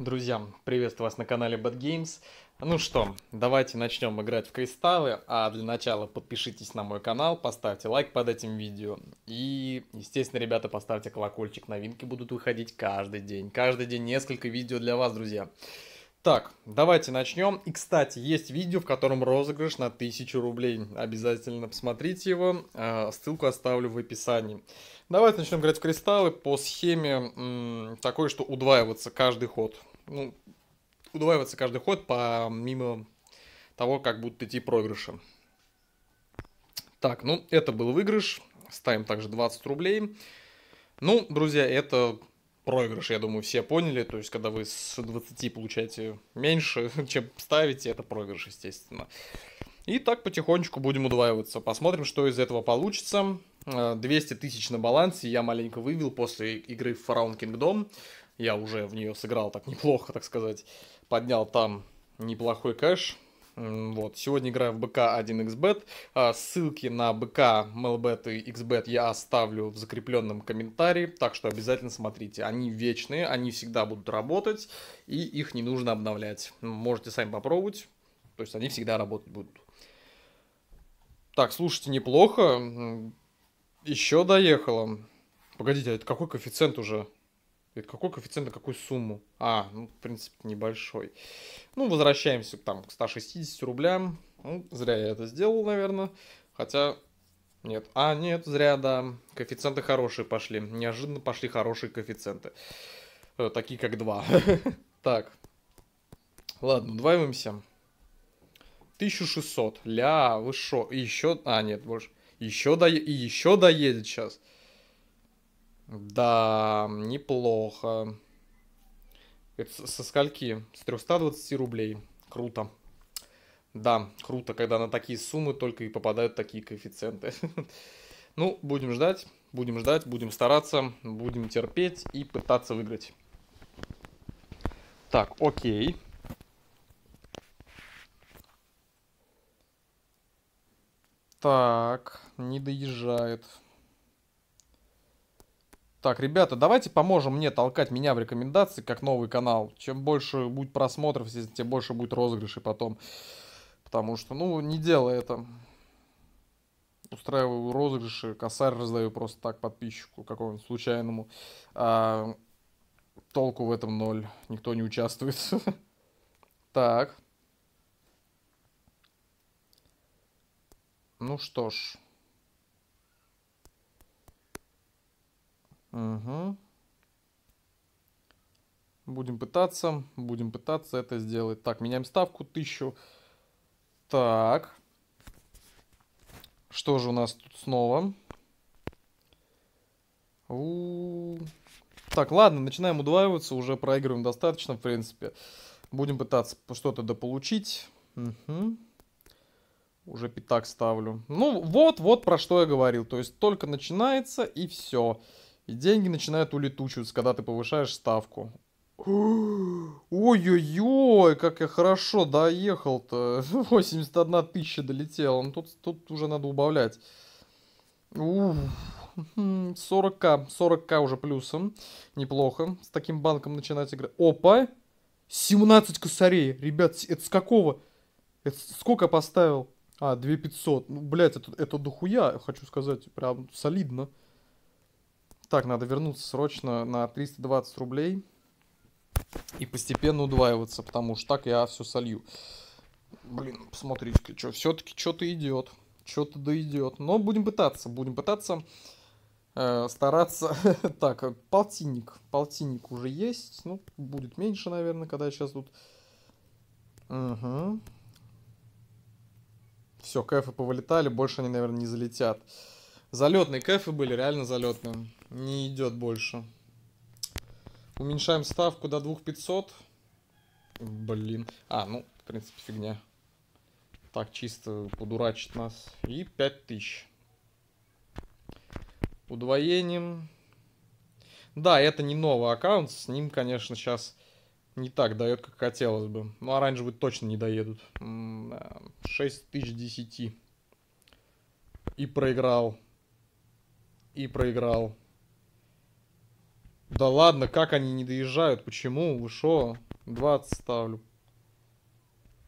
Друзья, приветствую вас на канале Bad Games. Ну что, давайте начнем играть в кристаллы, а для начала подпишитесь на мой канал, поставьте лайк под этим видео. И, естественно, ребята, поставьте колокольчик, новинки будут выходить каждый день. Каждый день несколько видео для вас, друзья. Так, давайте начнем. И, кстати, есть видео, в котором розыгрыш на 1000 рублей. Обязательно посмотрите его. А, ссылку оставлю в описании. Давайте начнем играть в кристаллы по схеме такой, что удваиваться каждый ход. Ну, удваиваться каждый ход помимо того, как будут идти проигрыши. Так, ну, это был выигрыш. Ставим также 20 рублей. Ну, друзья, это проигрыш, я думаю, все поняли. То есть, когда вы с 20 получаете меньше, чем ставите, это проигрыш, естественно. И так потихонечку будем удваиваться. Посмотрим, что из этого получится. 200 э, тысяч на балансе я маленько вывел после игры в Pharaon Kingdom. Я уже в нее сыграл так неплохо, так сказать. Поднял там неплохой кэш. Вот. Сегодня играю в БК 1xbet. А, ссылки на БК, MLBet и XBet я оставлю в закрепленном комментарии, так что обязательно смотрите. Они вечные, они всегда будут работать, и их не нужно обновлять. Можете сами попробовать, то есть они всегда работать будут. Так, слушайте, неплохо. Еще доехало. Погодите, а это какой коэффициент уже? Это какой коэффициент на какую сумму? А, ну, в принципе, небольшой. Ну, возвращаемся там, к 160 рублям. Ну, зря я это сделал, наверное. Хотя, нет. А, нет, зря, да. Коэффициенты хорошие пошли. Неожиданно пошли хорошие коэффициенты. Э, такие, как 2. Так. Ладно, удваиваемся. 1600. Ля, вы шо? Еще... А, нет, больше. Еще до... Еще доедет сейчас. Да, неплохо. Это со скольки? С 320 рублей. Круто. Да, круто, когда на такие суммы только и попадают такие коэффициенты. Ну, будем ждать, будем ждать, будем стараться, будем терпеть и пытаться выиграть. Так, окей. Так, не доезжает. Так, ребята, давайте поможем мне толкать меня в рекомендации, как новый канал. Чем больше будет просмотров, тем больше будет розыгрышей потом. Потому что, ну, не делай это. Устраиваю розыгрыши, косарь раздаю просто так подписчику какому-нибудь случайному. А, толку в этом ноль. Никто не участвует. Так. Ну что ж. Угу. Будем пытаться, будем пытаться это сделать. Так, меняем ставку, тысячу. Так. Что же у нас тут снова? У -у -у. Так, ладно, начинаем удваиваться, уже проигрываем достаточно, в принципе. Будем пытаться что-то дополучить. Угу. Уже пятак ставлю. Ну, вот, вот про что я говорил. То есть только начинается и все. И деньги начинают улетучиваться, когда ты повышаешь ставку. Ой-ой-ой, как я хорошо доехал-то. 81 тысяча долетел. Ну, тут, тут уже надо убавлять. 40к. 40к уже плюсом. Неплохо. С таким банком начинать играть. Опа! 17 косарей. Ребят, это с какого? Это сколько поставил? А, 2500. Ну, блядь, это, это дохуя, хочу сказать. Прям солидно. Так, надо вернуться срочно на 320 рублей. И постепенно удваиваться, потому что так я все солью. Блин, посмотрите, что все-таки что-то идет. Что-то да идет. Но будем пытаться, будем пытаться э, стараться. так, полтинник. Полтинник уже есть. Ну, будет меньше, наверное, когда я сейчас тут... Угу. Все, кэфы повылетали, больше они, наверное, не залетят. Залетные кэфы были, реально залетные. Не идет больше. Уменьшаем ставку до 2500. Блин. А, ну, в принципе, фигня. Так, чисто подурачит нас. И 5000. Удвоением. Да, это не новый аккаунт. С ним, конечно, сейчас не так дает, как хотелось бы. Ну, оранжевые точно не доедут. 6010. И проиграл и проиграл. Да ладно, как они не доезжают? Почему? Вы шо? 20 ставлю.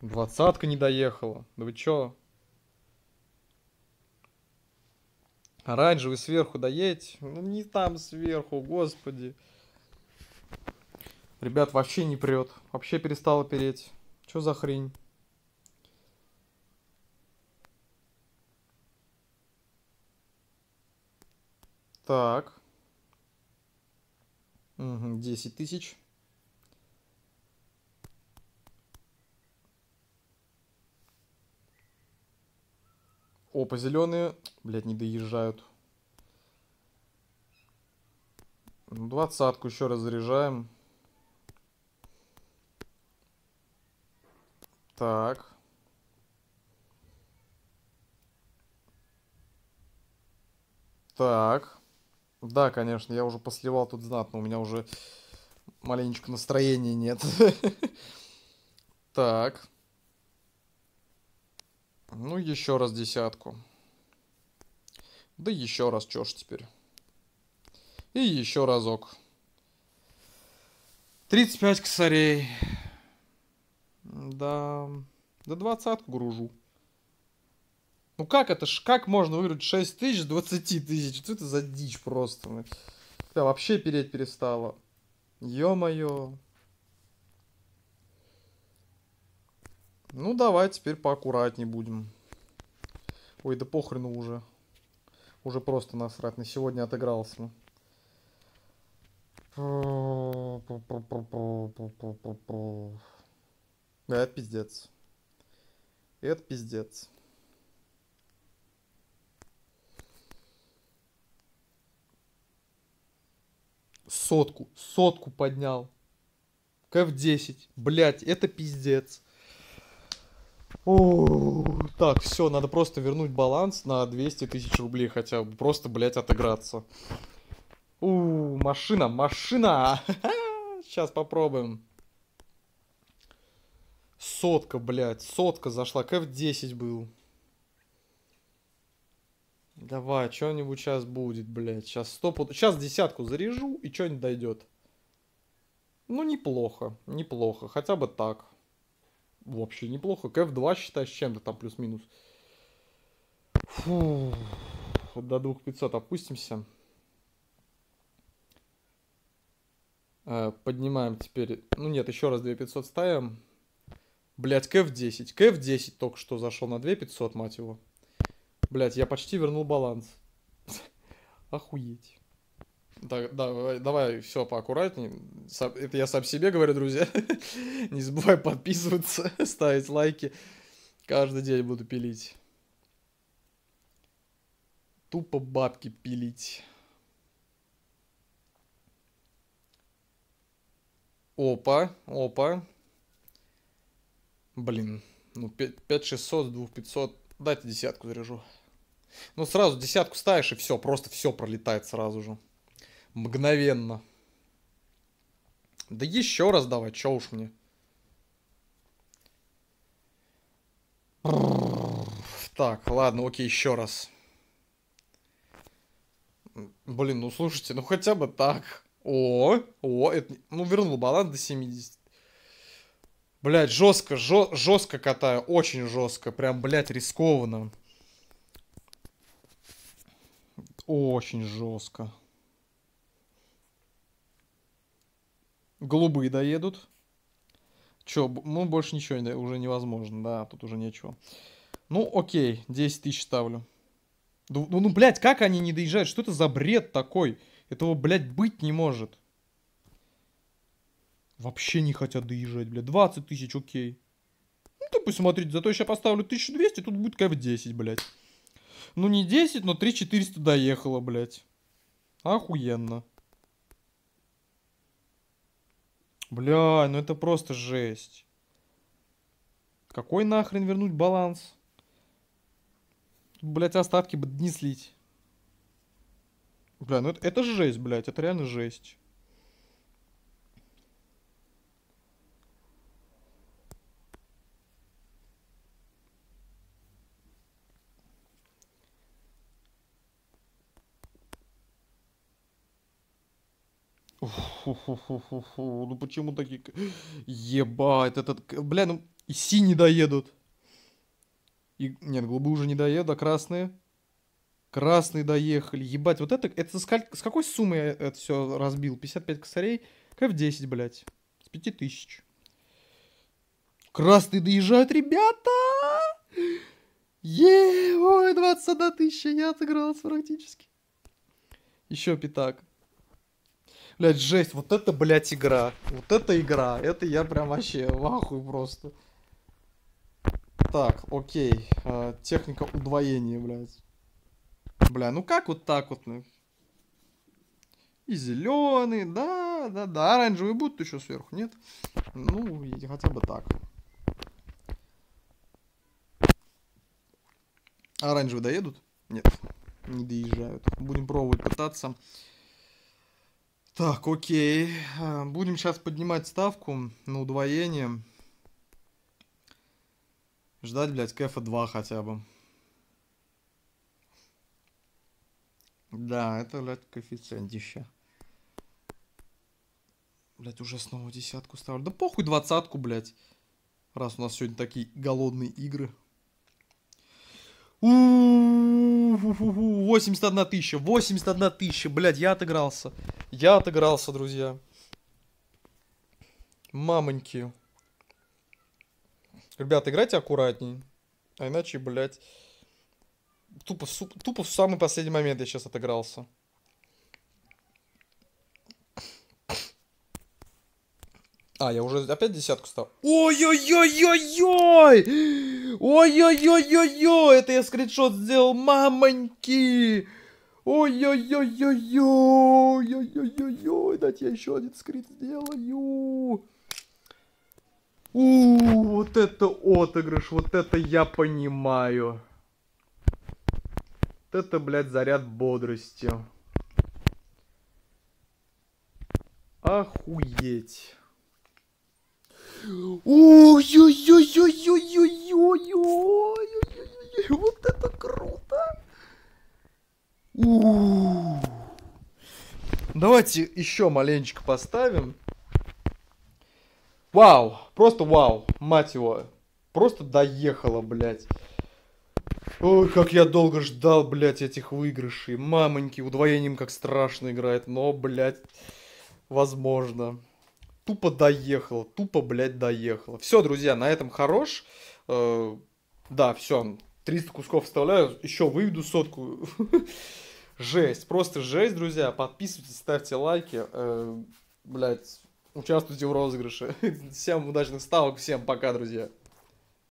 Двадцатка не доехала. Да вы чё? Оранжевый сверху доедете? Ну не там сверху, господи. Ребят, вообще не прет. Вообще перестала переть. Чё за хрень? Так. Угу, 10 тысяч. Опа, зеленые. Блять, не доезжают. Двадцатку еще раз заряжаем. Так. Так. Да, конечно, я уже посливал тут знатно. У меня уже маленечко настроения нет. Так. Ну, еще раз десятку. Да еще раз, чё ж теперь. И еще разок. 35 косарей. Да. Да двадцатку гружу. Ну как это ж, как можно выиграть 6 тысяч 20 тысяч? Что это за дичь просто? Я вообще переть перестала. Ё-моё. Ну, давай теперь поаккуратней будем. Ой, да похрену уже. Уже просто насрать. На сегодня отыгрался. Это пиздец. Это пиздец. Сотку. Сотку поднял. КФ-10. Блять, это пиздец. О, так, все, надо просто вернуть баланс на 200 тысяч рублей хотя бы. Просто, блядь, отыграться. У, машина, машина! Сейчас попробуем. Сотка, блядь, сотка зашла. КФ-10 был. Давай, что-нибудь сейчас будет, блядь. Сейчас стоп. Сейчас десятку заряжу и что-нибудь дойдет. Ну, неплохо, неплохо. Хотя бы так. Вообще неплохо. КФ-2 считай с чем-то там плюс-минус. Фу. До 2500 опустимся. Э, поднимаем теперь... Ну нет, еще раз 2500 ставим. Блять, КФ-10. КФ-10 только что зашел на 2500, мать его. Блять, я почти вернул баланс. Охуеть. Да, давай, давай все поаккуратнее. Это я сам себе говорю, друзья. Не забывай подписываться, ставить лайки. Каждый день буду пилить. Тупо бабки пилить. Опа, опа. Блин, ну 5600 с 2500. Дайте десятку заряжу. Ну сразу десятку ставишь и все, просто все пролетает сразу же. Мгновенно. Да еще раз давай, че уж мне. Так, ладно, окей, еще раз. Блин, ну слушайте, ну хотя бы так. О, о, это, ну вернул баланс до 70. Блять, жестко, жестко катаю, очень жестко, прям, блять, рискованно. Очень жестко. Голубые доедут. Чё, ну больше ничего уже невозможно, да, тут уже нечего. Ну, окей, 10 тысяч ставлю. Ну, ну, блядь, как они не доезжают? Что это за бред такой? Этого, блядь, быть не может. Вообще не хотят доезжать, блядь. 20 тысяч, окей. Ну, ты посмотрите, зато я сейчас поставлю 1200, тут будет кайф 10, блядь. Ну, не 10, но 3400 доехало, блядь. Охуенно. Бля, ну это просто жесть. Какой нахрен вернуть баланс? Блять, остатки бы не слить. Бля, ну это, это жесть, блядь, это реально жесть. Ну почему такие... Ебать, этот... Бля, ну и синие доедут. И... Нет, голубые уже не доедут, а красные? Красные доехали. Ебать, вот это... Это с, сколь... с какой суммы я это все разбил? 55 косарей? Кф-10, блядь. С 5000. Красные доезжают, ребята! Е, ой, 21 тысяча, я отыгрался практически. Еще пятак. Блять, жесть, вот это, блядь, игра. Вот это игра. Это я прям вообще в ахуе просто. Так, окей. А, техника удвоения, блядь. Бля, ну как вот так вот? Ну? И зеленый, да, да, да. Оранжевый будут еще сверху, нет? Ну, хотя бы так. Оранжевые доедут? Нет, не доезжают. Будем пробовать пытаться. Так, окей. А, будем сейчас поднимать ставку на удвоение. Ждать, блядь, кэфа 2 хотя бы. Да, это, блядь, коэффициентища. Блядь, уже снова десятку ставлю. Да похуй двадцатку, блядь. Раз у нас сегодня такие голодные игры. 81 тысяча, 81 тысяча, блядь, я отыгрался. Я отыгрался, друзья. Мамоньки. Ребята, играйте аккуратней. А иначе, блядь, тупо, тупо в самый последний момент я сейчас отыгрался. А, я уже опять десятку стал. Ой-ой-ой-ой-ой! Ой-ой-ой-ой-ой! Это я скриншот сделал, мамоньки! Ой-ой-ой-ой-ой! Ой-ой-ой-ой! Дайте я еще один скрин сделаю. У, вот это отыгрыш, вот это я понимаю. Вот это, блядь, заряд бодрости. Охуеть. Ой-ой-ой-ой-ой-ой-ой-ой-ой, вот это круто. Давайте еще маленечко поставим. Вау, просто вау, мать его. Просто доехала, блядь. Ой, как я долго ждал, блядь, этих выигрышей. Мамоньки, удвоением как страшно играет. Но, блядь, возможно тупо доехал, тупо, блядь, доехал. Все, друзья, на этом хорош. Э, да, все, 300 кусков вставляю, еще выведу сотку. Жесть, просто жесть, друзья. Подписывайтесь, ставьте лайки. Э, блядь, участвуйте в розыгрыше. Всем удачных ставок, всем пока, друзья.